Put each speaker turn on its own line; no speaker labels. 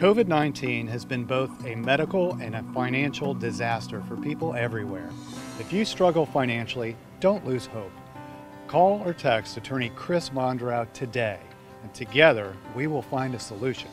COVID 19 has been both a medical and a financial disaster for people everywhere. If you struggle financially, don't lose hope. Call or text attorney Chris Vonderau today, and together we will find a solution.